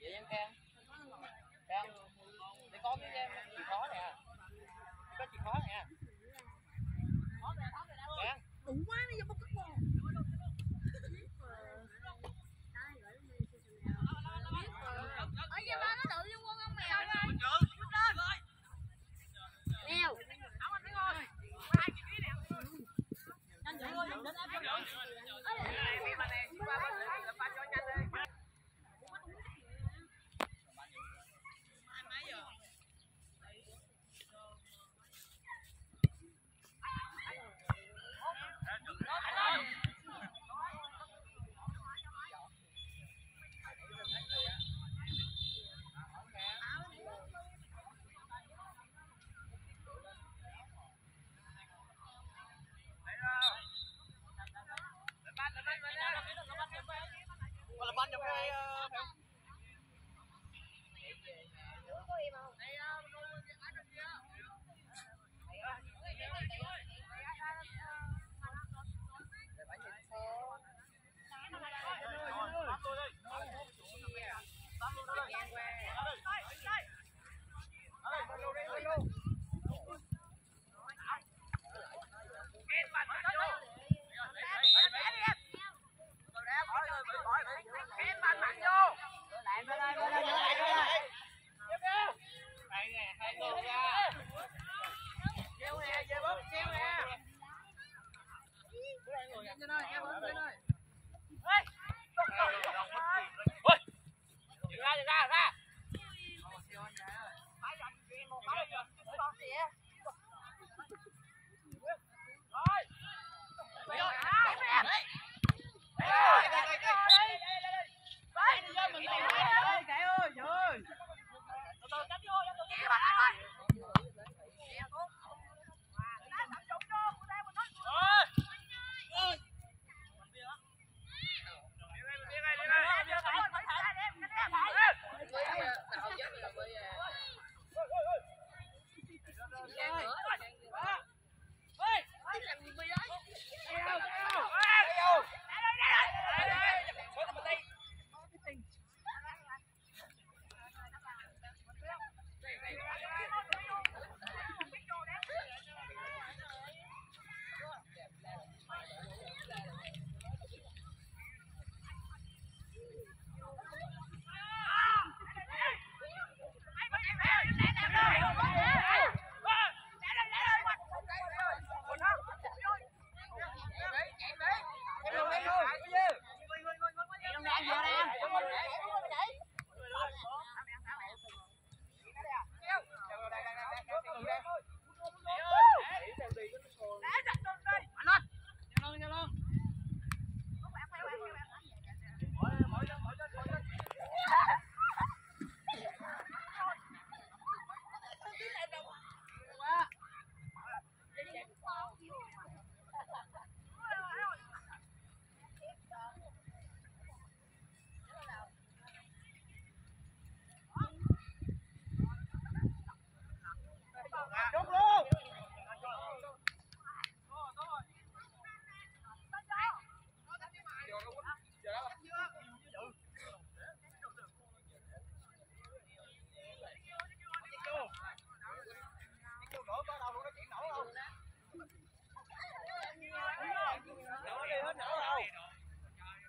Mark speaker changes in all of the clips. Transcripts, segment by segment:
Speaker 1: vậy em khen khen để có cái em chìa khó nè có chìa khó nè khen
Speaker 2: đủ quá, nó vô bốc cất bò. Ở nhà ba nó tự liên quân con mèo rồi. Mèo.
Speaker 1: là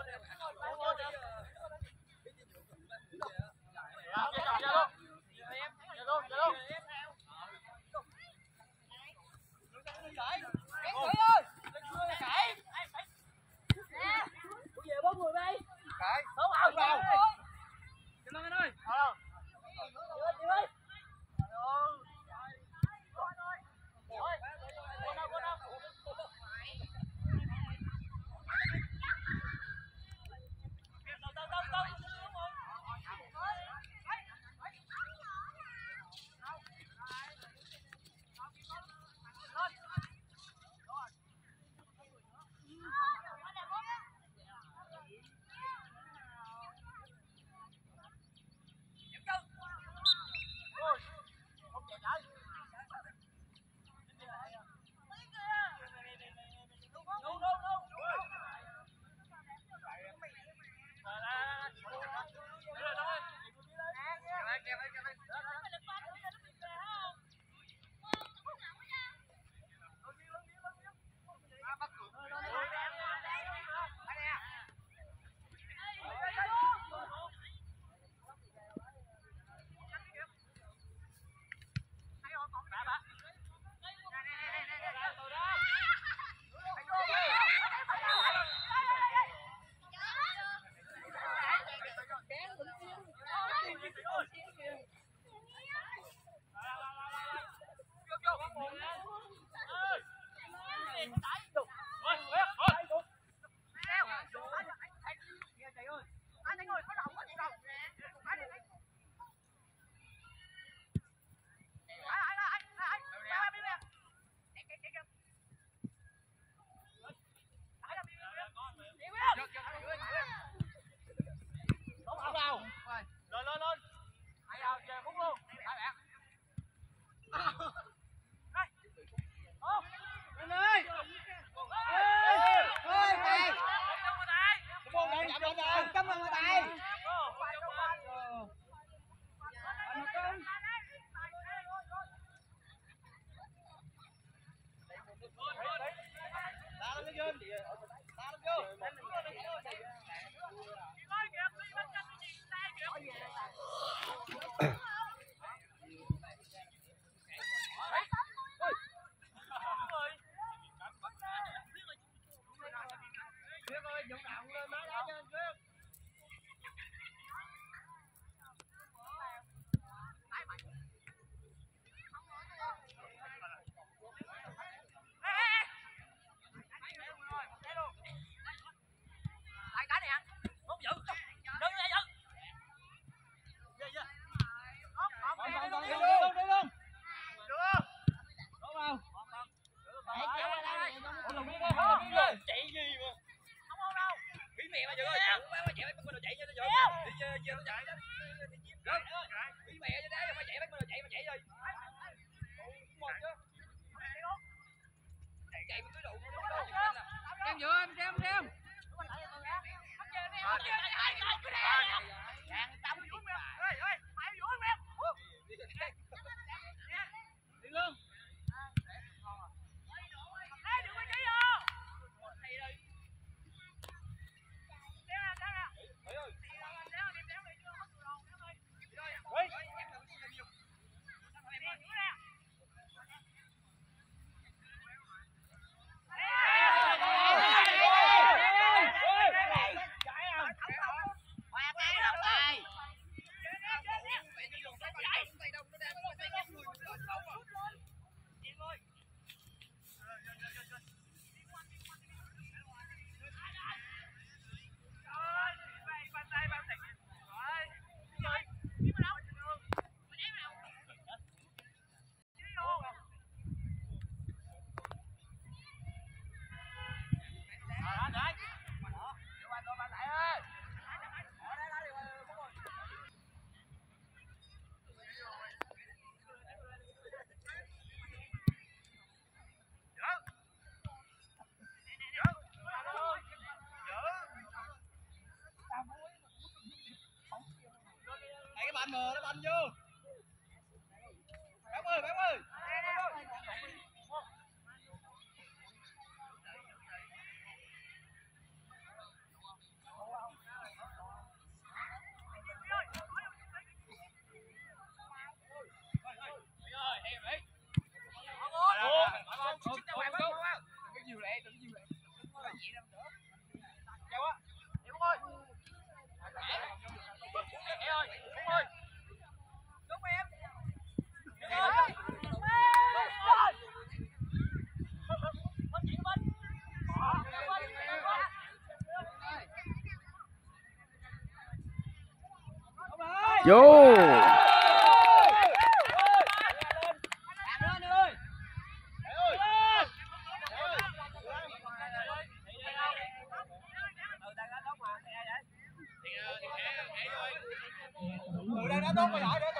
Speaker 3: whatever.
Speaker 1: Mờ nó banh vô
Speaker 3: vô.
Speaker 1: Từ đây nó tốt mà nhỏ nữa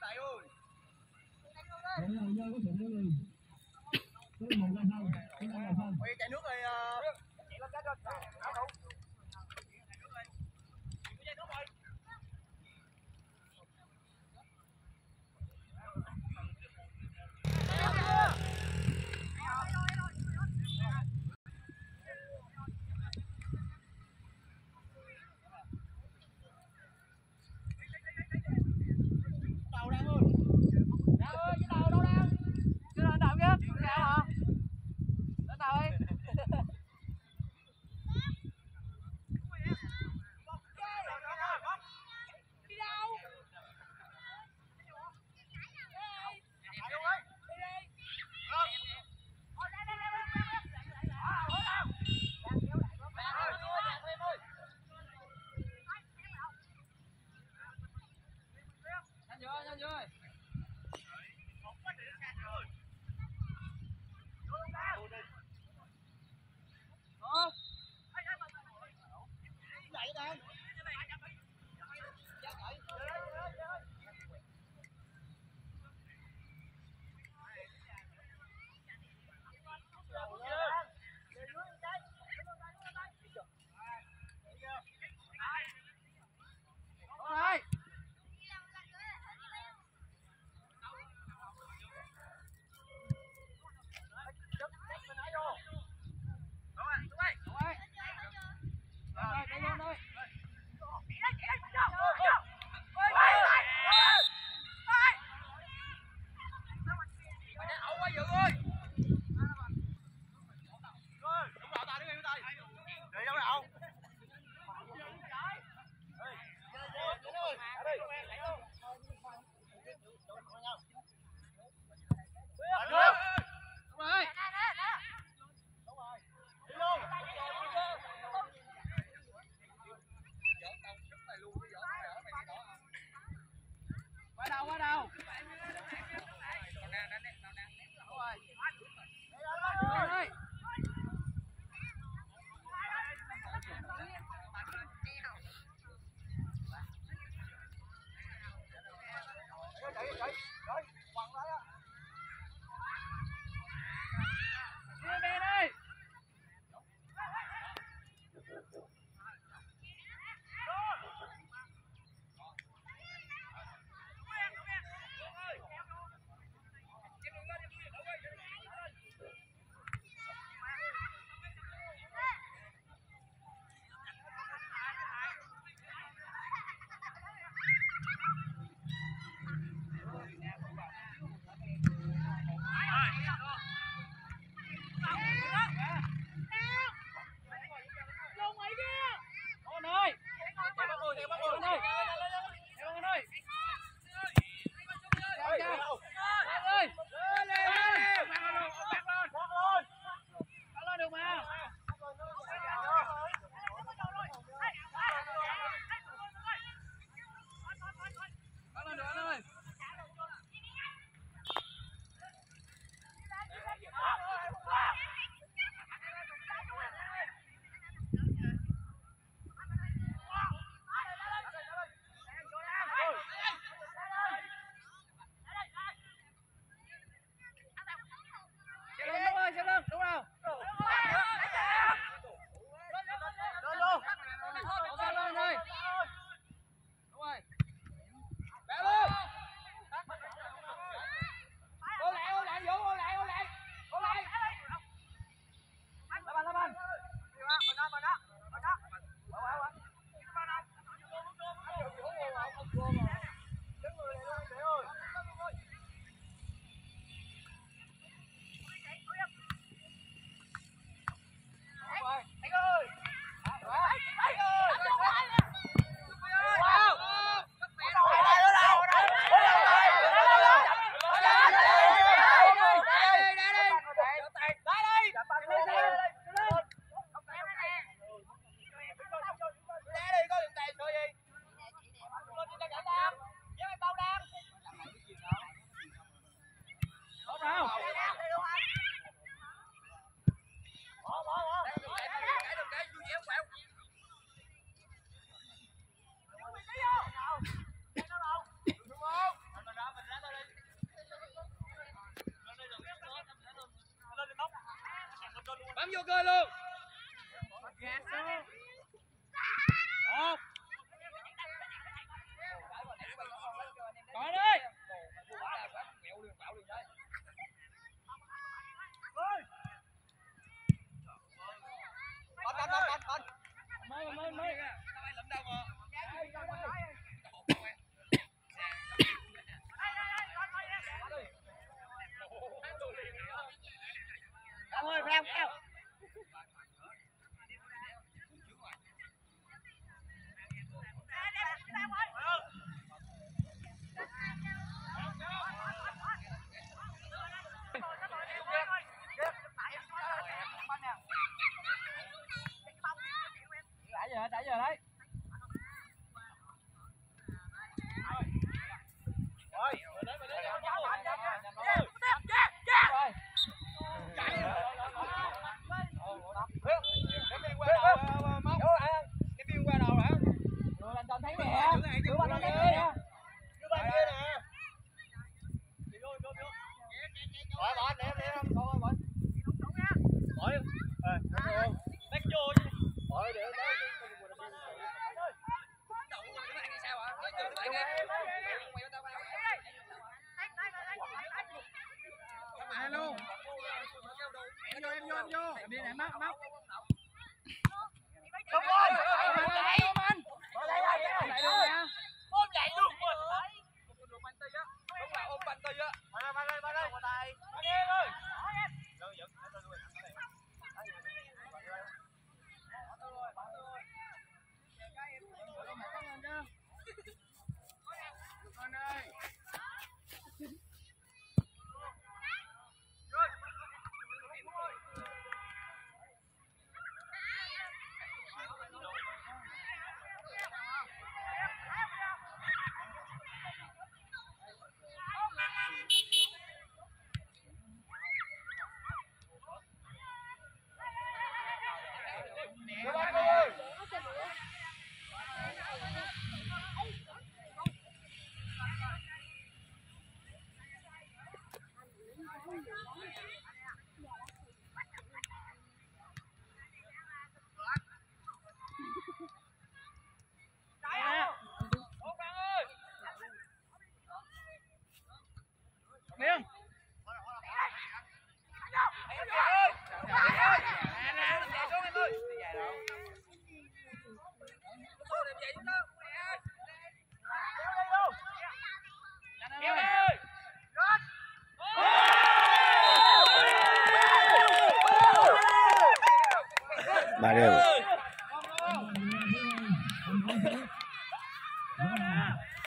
Speaker 1: tại ơi Ôi, chạy nước rồi ờ. chạy lên cái rồi áo